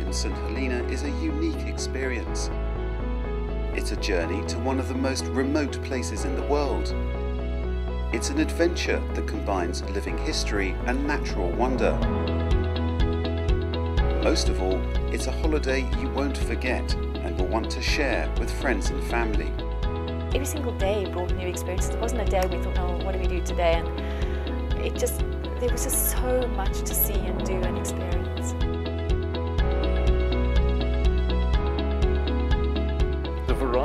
in St Helena is a unique experience. It's a journey to one of the most remote places in the world. It's an adventure that combines living history and natural wonder. Most of all, it's a holiday you won't forget and will want to share with friends and family. Every single day brought new experiences. There wasn't a day we thought, oh, what do we do today? And it just, there was just so much to see and do and experience.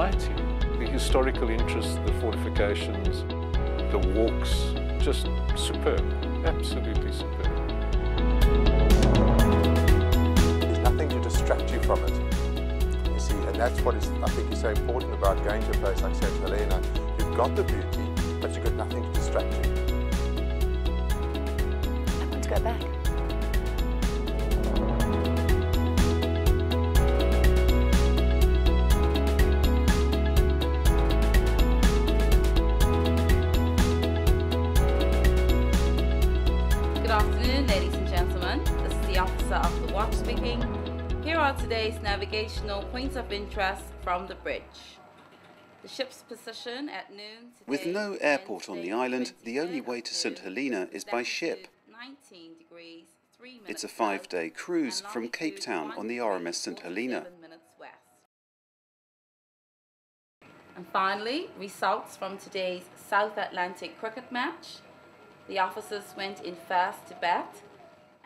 The variety, the historical interest, the fortifications, the walks, just superb, absolutely superb. There's nothing to distract you from it. You see, and that's what is, I think is so important about going to a place like St. Helena. You've got the beauty, but you've got nothing to distract you. I want to go back. Are today's navigational points of interest from the bridge. The ship's position at noon today, With no airport on the island, the only way to St Helena is by ship. 19 degrees, 3 minutes It's a five day cruise from Cape Town on the RMS St Helena. 47 minutes west. And finally, results from today's South Atlantic cricket match. The officers went in first to bat.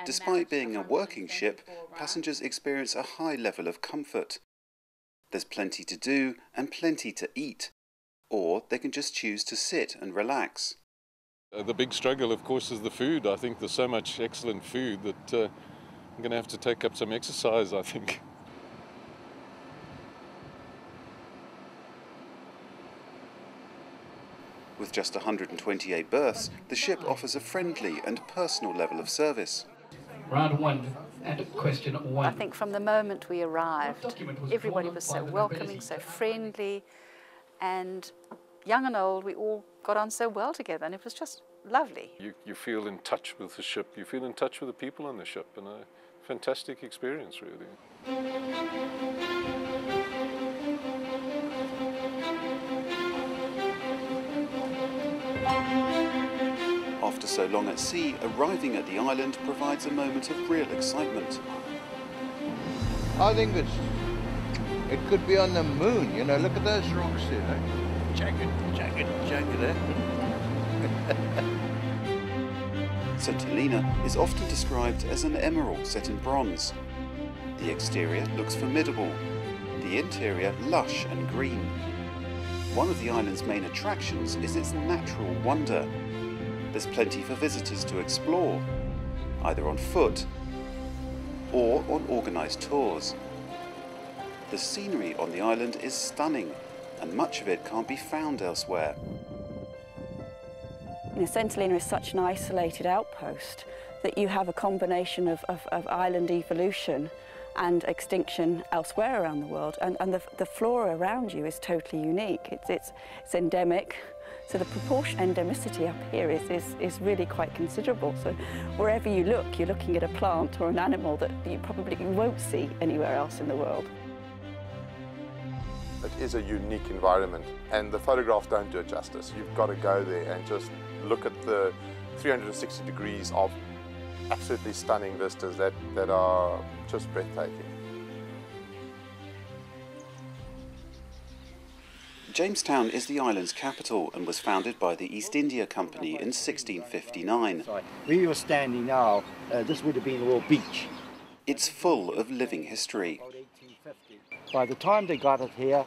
And Despite being a working ship, passengers experience a high level of comfort. There's plenty to do and plenty to eat, or they can just choose to sit and relax. Uh, the big struggle, of course, is the food. I think there's so much excellent food that uh, I'm going to have to take up some exercise, I think. With just 128 berths, the ship offers a friendly and personal level of service. Round one, and question one. I think from the moment we arrived, was everybody was so welcoming, so friendly, and young and old, we all got on so well together, and it was just lovely. You, you feel in touch with the ship, you feel in touch with the people on the ship, and a fantastic experience, really. So long at sea, arriving at the island provides a moment of real excitement. I think it's it could be on the moon. You know, look at those rocks there. Eh? Check it, check it, check it. Eh? St is often described as an emerald set in bronze. The exterior looks formidable, the interior lush and green. One of the island's main attractions is its natural wonder. There's plenty for visitors to explore, either on foot or on organised tours. The scenery on the island is stunning, and much of it can't be found elsewhere. You know, is such an isolated outpost that you have a combination of, of, of island evolution and extinction elsewhere around the world. And, and the, the flora around you is totally unique. It's, it's, it's endemic. So the proportion endemicity up here is, is, is really quite considerable. So wherever you look, you're looking at a plant or an animal that you probably won't see anywhere else in the world. It is a unique environment, and the photographs don't do it justice. You've got to go there and just look at the 360 degrees of absolutely stunning vistas that, that are just breathtaking. Jamestown is the island's capital and was founded by the East India Company in 1659. Where you're standing now, uh, this would have been Royal Beach. It's full of living history. By the time they got it here,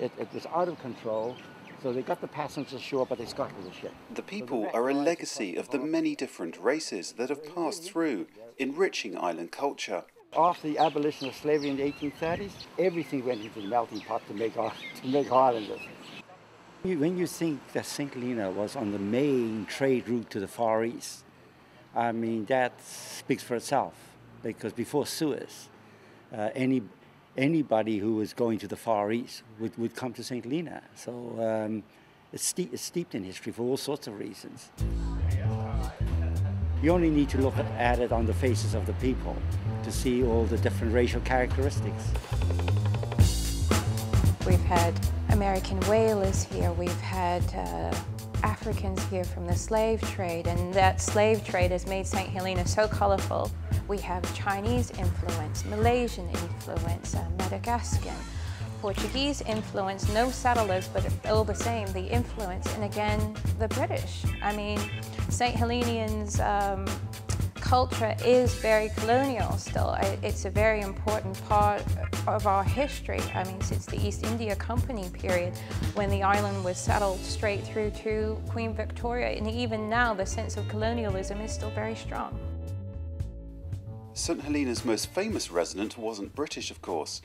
it, it was out of control. So they got the passengers ashore, but they scuttled the ship. The people are a legacy of the many different races that have passed through, enriching island culture. After the abolition of slavery in the 1830s, everything went into the melting pot to make, our, to make islanders. When you think that St. Helena was on the main trade route to the Far East, I mean, that speaks for itself. Because before Suez, uh, any, anybody who was going to the Far East would, would come to St. Helena. So um, it's, it's steeped in history for all sorts of reasons. You only need to look at, at it on the faces of the people. to see all the different racial characteristics. We've had American whalers here, we've had uh, Africans here from the slave trade, and that slave trade has made St. Helena so colorful. We have Chinese influence, Malaysian influence, uh, Madagascan, Portuguese influence, no settlers, but all the same, the influence, and again, the British. I mean, St. Helenians um, culture is very colonial still. It's a very important part of our history. I mean, since the East India Company period, when the island was settled straight through to Queen Victoria, and even now the sense of colonialism is still very strong. St Helena's most famous resident wasn't British, of course.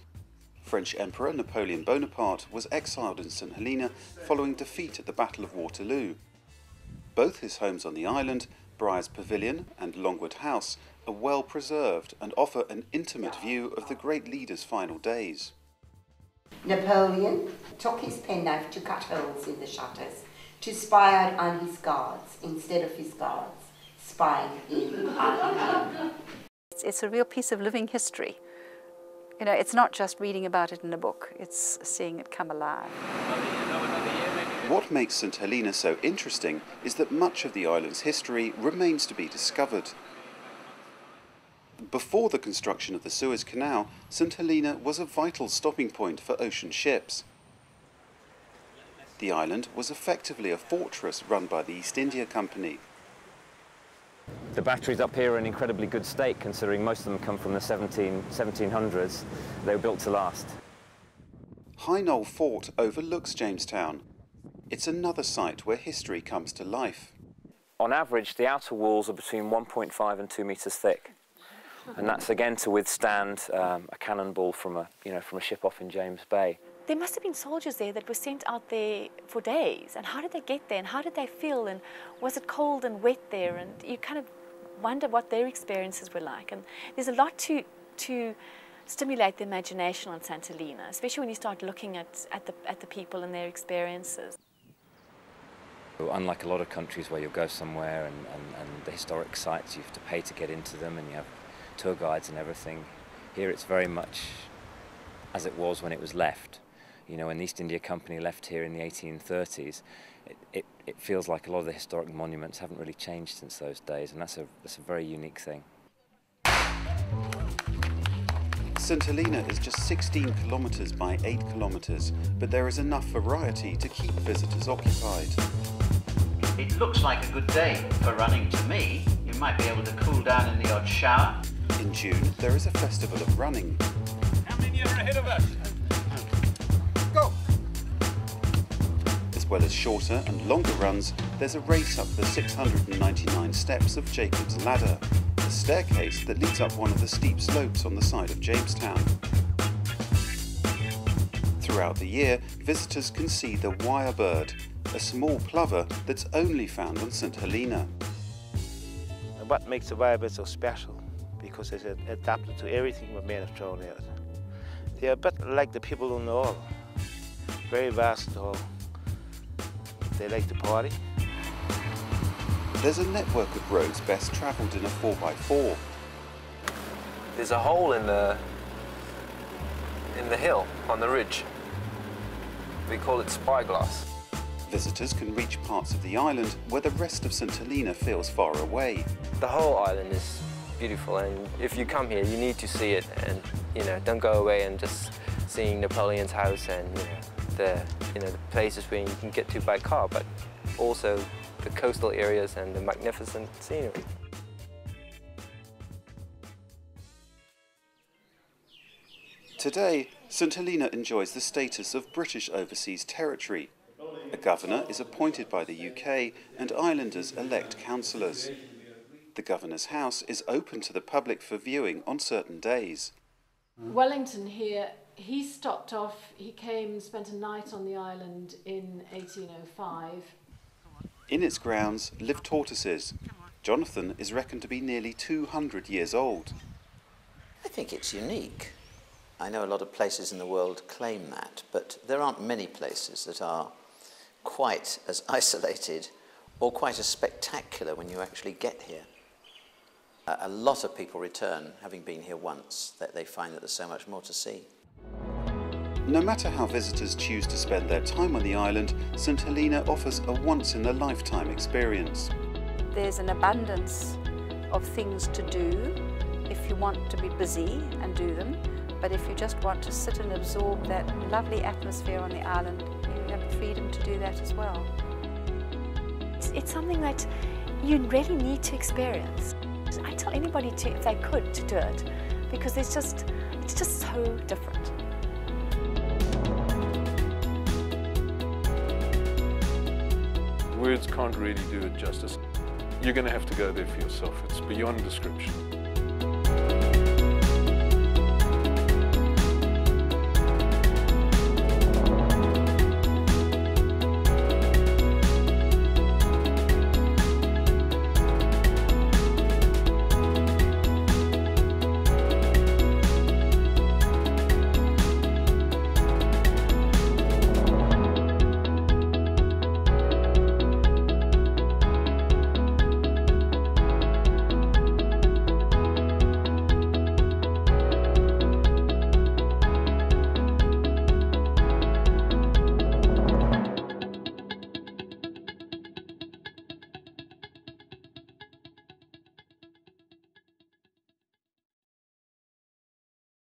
French Emperor Napoleon Bonaparte was exiled in St Helena following defeat at the Battle of Waterloo. Both his homes on the island Briars Pavilion and Longwood House are well preserved and offer an intimate view of the great leader's final days. Napoleon took his penknife to cut holes in the shutters to spy out on his guards instead of his guards spying in on him. It's, it's a real piece of living history. You know, it's not just reading about it in a book, it's seeing it come alive. What makes St Helena so interesting is that much of the island's history remains to be discovered. Before the construction of the Suez Canal, St Helena was a vital stopping point for ocean ships. The island was effectively a fortress run by the East India Company. The batteries up here are in incredibly good state considering most of them come from the 17, 1700s. They were built to last. High Knoll Fort overlooks Jamestown it's another site where history comes to life. On average, the outer walls are between 1.5 and 2 metres thick. And that's again to withstand um, a cannonball from a, you know, from a ship off in James Bay. There must have been soldiers there that were sent out there for days. And how did they get there? And how did they feel? And was it cold and wet there? And you kind of wonder what their experiences were like. And there's a lot to, to stimulate the imagination on Santa Helena, especially when you start looking at, at, the, at the people and their experiences. Unlike a lot of countries where you'll go somewhere and, and, and, the historic sites, you have to pay to get into them and you have tour guides and everything. Here it's very much as it was when it was left. You know, when the East India Company left here in the 1830s, it, it, it feels like a lot of the historic monuments haven't really changed since those days, and that's a, that's a very unique thing. St Helena is just 16 kilometres by 8 kilometres, but there is enough variety to keep visitors occupied. It looks like a good day for running to me. You might be able to cool down in the odd shower. In June, there is a festival of running. How many are ahead of us? Go! As well as shorter and longer runs, there's a race up the 699 steps of Jacob's Ladder, a staircase that leads up one of the steep slopes on the side of Jamestown. Throughout the year, visitors can see the wirebird, a small plover that's only found on St Helena. What makes the wirebird so special? Because it's adapted to everything what man has thrown out. They are a bit like the people on the island. Very versatile. They like to party. There's a network of roads best travelled in a 4x4. There's a hole in the in the hill on the ridge. We call it spyglass. Visitors can reach parts of the island where the rest of St Helena feels far away. The whole island is beautiful and if you come here you need to see it and you know don't go away and just seeing Napoleon's house and you know the you know the places where you can get to by car but also the coastal areas and the magnificent scenery. Today, St Helena enjoys the status of British Overseas Territory. A governor is appointed by the UK and islanders elect councillors. The governor's house is open to the public for viewing on certain days. Wellington here, he stopped off, he came and spent a night on the island in 1805 in its grounds live tortoises. Jonathan is reckoned to be nearly 200 years old. I think it's unique. I know a lot of places in the world claim that, but there aren't many places that are quite as isolated or quite as spectacular when you actually get here. A a lot of people return, having been here once, that they find that there's so much more to see. No matter how visitors choose to spend their time on the island, St Helena offers a once-in-a-lifetime experience. There's an abundance of things to do if you want to be busy and do them, but if you just want to sit and absorb that lovely atmosphere on the island, you have the freedom to do that as well. It's, it's something that you really need to experience. I tell anybody to, if they could, to do it, because it's just, it's just so different. Words can't really do it justice. You're going to have to go there for yourself. It's beyond description.